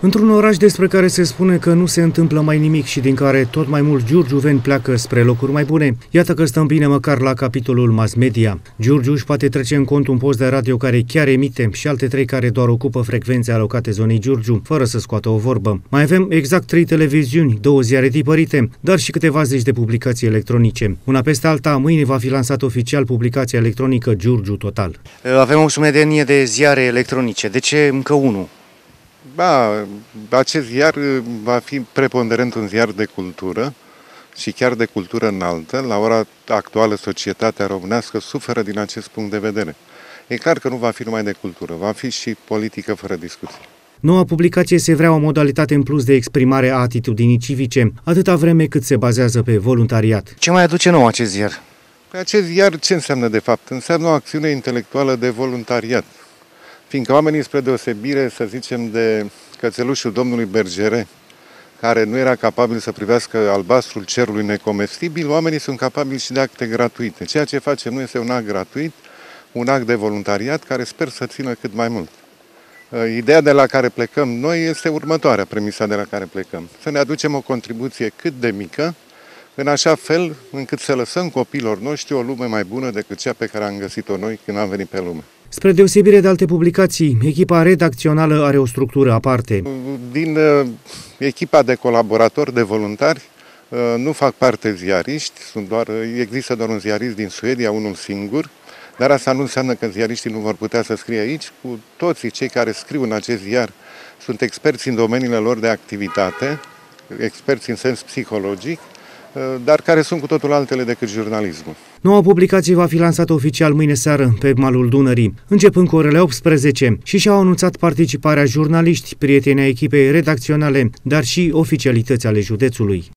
Într-un oraș despre care se spune că nu se întâmplă mai nimic și din care tot mai mulți giurgiuveni pleacă spre locuri mai bune, iată că stăm bine măcar la capitolul mass media. Giurgiu își poate trece în cont un post de radio care chiar emite și alte trei care doar ocupă frecvențe alocate zonei Giurgiu, fără să scoată o vorbă. Mai avem exact trei televiziuni, două ziare tipărite, dar și câteva zeci de publicații electronice. Una peste alta, mâine va fi lansat oficial publicația electronică Giurgiu Total. Avem o sumedenie de ziare electronice. De ce încă unul? Da, acest ziar va fi preponderent un ziar de cultură și chiar de cultură înaltă. La ora actuală, societatea românească suferă din acest punct de vedere. E clar că nu va fi numai de cultură, va fi și politică fără discuție. Noua publicație se vrea o modalitate în plus de exprimare a atitudinii civice, atâta vreme cât se bazează pe voluntariat. Ce mai aduce nou acest ziar? Pe acest ziar ce înseamnă de fapt? Înseamnă o acțiune intelectuală de voluntariat. Fiindcă oamenii, spre deosebire, să zicem, de cățelușul domnului Bergere, care nu era capabil să privească albastrul cerului necomestibil, oamenii sunt capabili și de acte gratuite. Ceea ce facem nu este un act gratuit, un act de voluntariat care sper să țină cât mai mult. Uh, ideea de la care plecăm noi este următoarea, premisa de la care plecăm. Să ne aducem o contribuție cât de mică, în așa fel încât să lăsăm copiilor noștri o lume mai bună decât cea pe care am găsit-o noi când am venit pe lume. Spre deosebire de alte publicații, echipa redacțională are o structură aparte. Din uh, echipa de colaboratori, de voluntari, uh, nu fac parte ziariști, sunt doar, există doar un ziarist din Suedia, unul singur, dar asta nu înseamnă că ziariștii nu vor putea să scrie aici. Cu toții cei care scriu în acest ziar sunt experți în domeniile lor de activitate, experți în sens psihologic, uh, dar care sunt cu totul altele decât jurnalismul. Noua publicație va fi lansată oficial mâine seară pe malul Dunării, începând cu orele 18 și și-au anunțat participarea jurnaliști, prieteni ai echipei redacționale, dar și oficialități ale județului.